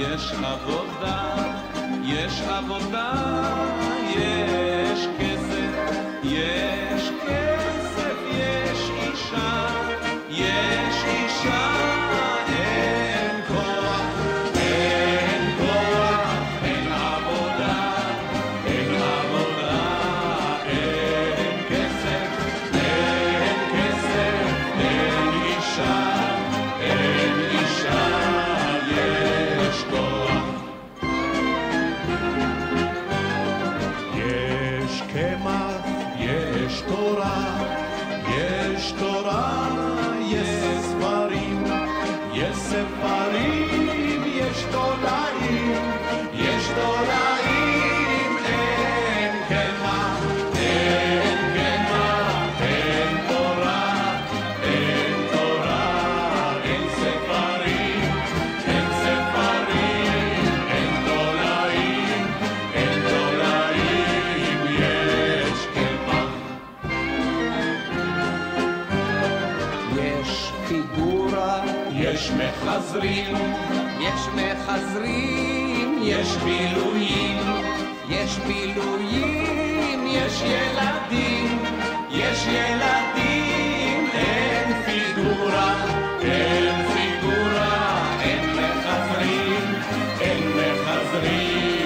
יש עבודה, יש עבודה, יש יש תורה, יש תורה, יש ספרים, יש ספרים, יש תולעים, יש פיגורה, יש מחזרים, יש מחזרים, יש בילויים, יש בילויים, יש ילדים, יש ילדים, אין פיגורה, אין פיגורה, אין מחזרים, אין מחזרים.